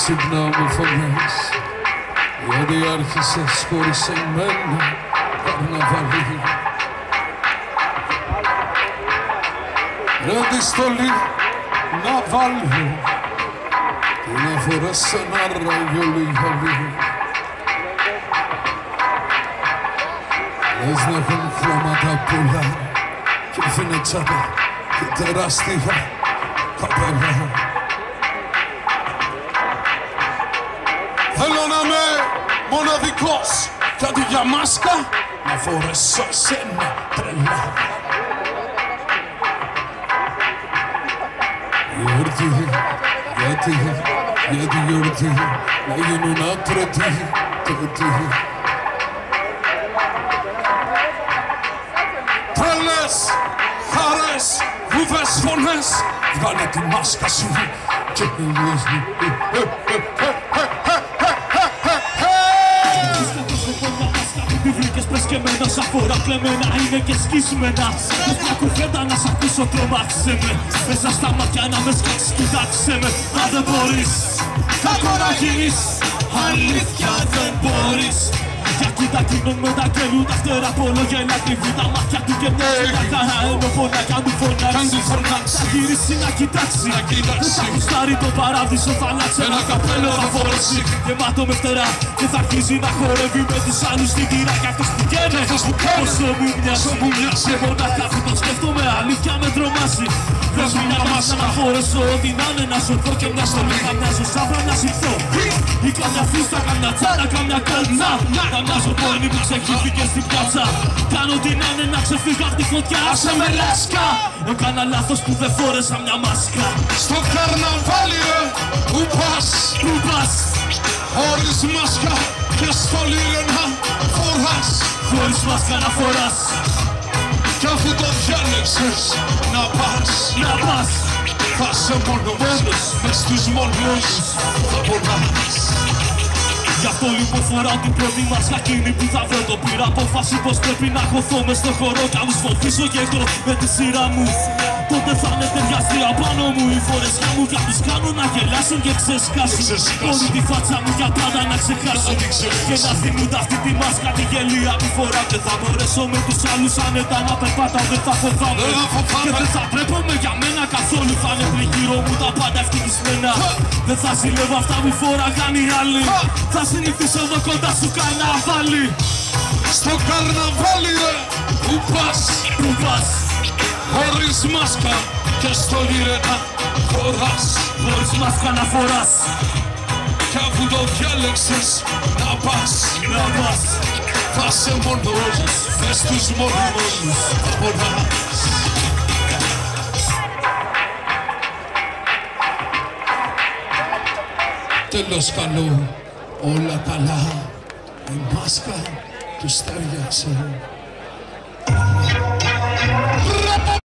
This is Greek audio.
ξυπνάω με φωνές γιατί άρχισες χωρίς εμένα. Καρναβαλί Ρε τη στολή να βάλω. Και να φοράς ένα ραγιόλι γυαλί Λες να έχουν χρώματα πολλά. Και φύνε τσάτα και τεράστια. Καπέλα Θέλω να είμαι μοναδικός κι αντί για μάσκα να φορέσω σένα τρελά. Γιορτή, γιατί, γιατί γιορτή, να γίνουν άτρωτοι, τρωτοί. Τρελές, χαρές, βουβές, φωνές, βγάλε τη μάσκα σου και μιλήσει. Τη βρήκες πες και μένα σαν φορά κλεμμένα είναι και σκισμένα. Μια κουβέντα να σ' ακούσω τρομάξε με. Μέσα στα μάτια να με σκάψεις κοιτάξε με. Μα δεν μπορείς κακό να γίνεις Αλήθεια δεν μπορείς. για κοίτα εκείνον με τα κελού τα φτερά πόλο γελά κρυβεί τα μάτια του και μοιάζει τα χαρά ενώ πονά κι αν του φωνάξει. Θα γυρίσει να κοιτάξει. Δεν θα κουστάρει το παράδεισο θα αλλάξει ένα καπέλο θα φορέσει. Γεμάτο με φτερά. Και θα αρχίζει να χορεύει με τους άλλους στην τύρα κι αυτός που καίνε Όσο μου μοιάζει. Και μονάχα αφού το σκέφτομαι αλήθεια με τρομάσει Πρέπει μια μάσα να φορέσω ό,τι να είναι να σωθώ και μια στολή να μοιάζω σάβρα να σηκθώ Ή καμιά φούστα, καμιά τσάτα, καμιά καλτσά Να μοιάζω πόνι που ξεχύθηκε στην πιάτσα Κάνω τι να είναι να ξεφύγω απ' τη φωτιά. Άσε με λάσκα. Έκανα λάθος που δεν φόρεσα μια μάσκα. Στο καρναβάλι ρε, που πας, Πού πας, χωρίς μάσκα και στολή ρε να φοράς. χωρίς μάσκα να φοράς Κι αφού το διάλεξες να πας, Να πας, θα σε μόνος, μες στους μόνους. Θα πονάς. Γι' αυτό λοιπόν φοράω την πρώτη μάσκα εκείνη που θα βρω Το πήρα. Απόφαση πως πρέπει να χωθώ μες στο χώρο. Κι αν σφοφήσω και εγώ με τη σειρά μου Τότε θα είναι ταιριαστή απάνω μου. Οι φορεσιά μου Κι τους κάνω να γελάσουν και ξεσκάσουν. Ξεσκάσουν. Όλη τη φάτσα μου για πάντα να ξεχάσουν. Να την ξεχάσουν. Και να θυμούνται αυτή τη μάσκα τη γελία που φοράω Και θα μπορέσω με τους άλλους άνετα να περπατάω. Δεν θα φοβάμαι. Δεν θα φοβάμαι. Και δεν θα τρέπομαι για μένα καθόλου. Θα είναι τριγύρω μου τα πάντα ευτυχισμένα. Δεν θα ζηλεύω αυτά που φόραγαν οι άλλοι Θα συνηθίσω εδώ κοντά σου καναβάλι. Στο καρναβάλι ρε, που πας, Πού πας, χωρίς μάσκα και στολή ρε να φοράς. χωρίς μάσκα να φοράς Κι αφού το διάλεξες να πας, Να πας, θα σε μόνος, μες στους μόνους θα πονάς. Τέλος καλό, όλα καλά, η μάσκα τους ταιριάξε.